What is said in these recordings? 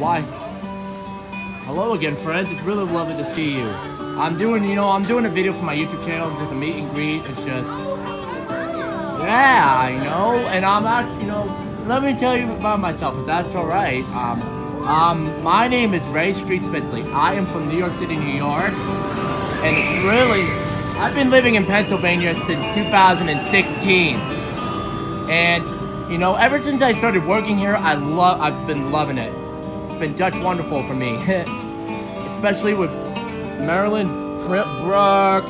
why? Hello again, friends. It's really lovely to see you. I'm doing, you know, I'm doing a video for my YouTube channel. It's just a meet and greet. It's just, yeah, I know. And I'm actually, you know, let me tell you about myself. Is that all right? Um, um, my name is Ray Street Spitzley. I am from New York City, New York, and it's really, I've been living in Pennsylvania since 2016, and you know, ever since I started working here, I love, I've been loving it. It's been Dutch wonderful for me, especially with Merilyn Brooke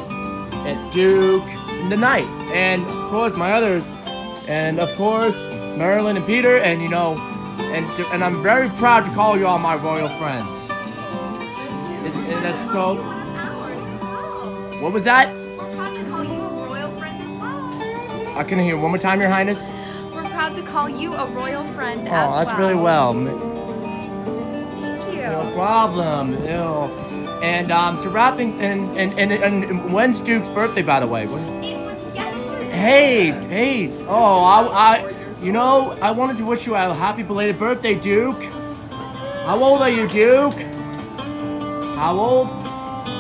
and Duke and the knight, and of course my others, and of course Merilyn and Peter, and you know, and and I'm very proud to call you all my royal friends. Isn't, isn't that so? What was that? We're proud to call you a royal friend as well. I can hear one more time, Your Highness. We're proud to call you a royal friend Oh, as well. Oh, that's really well. No problem. Ew. And um, to wrapping and and, and and when's Duke's birthday, by the way? When- It was yesterday. Hey, hey. Oh, I, I, you know, I wanted to wish you a happy belated birthday, Duke. How old are you, Duke? How old?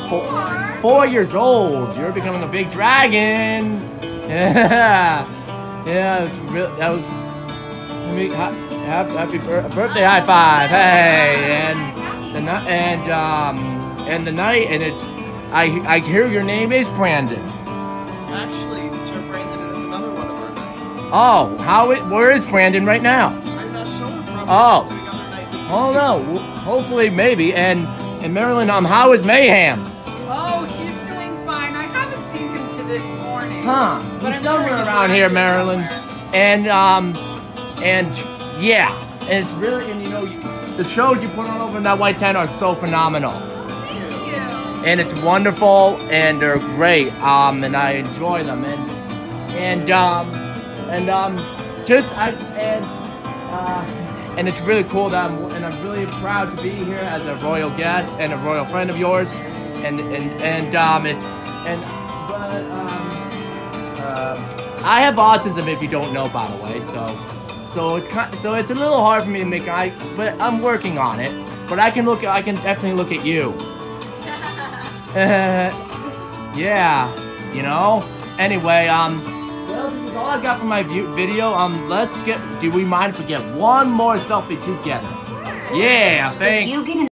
Four, four years old. You're becoming a big dragon. Yeah, yeah. It's real. That was. Let me ha, happy, happy birthday high five. Hey, and the ni- and um and the knight and it's. I I hear your name is Brandon. Actually, Sir Brandon is another one of our knights. Oh, how it? Where is Brandon right now? I'm not sure. Probably Oh. doing other knight with Oh no. duties. Hopefully, maybe. And and Merilyn, um, how is Mayhem? Oh, he's doing fine. I haven't seen him to this morning. Huh? But He's I'm sure somewhere he's around here, Merilyn. somewhere. And um, and yeah, and it's really and you know the shows you put on over in that white tent are so phenomenal. Thank you. and it's wonderful and they're great um and i enjoy them and and um and um just i and uh and it's really cool that i'm and i'm really proud to be here as a royal guest and a royal friend of yours and and and um it's and but um uh, i have autism if you don't know by the way so so it's kind so it's a little hard for me to make eye but i'm working on it but i can look i can definitely look at you yeah, you know. Anyway, um, well, this is all I've got for my view- video. Um, let's get. Do we mind if we get one more selfie together? Yeah, thanks. You get an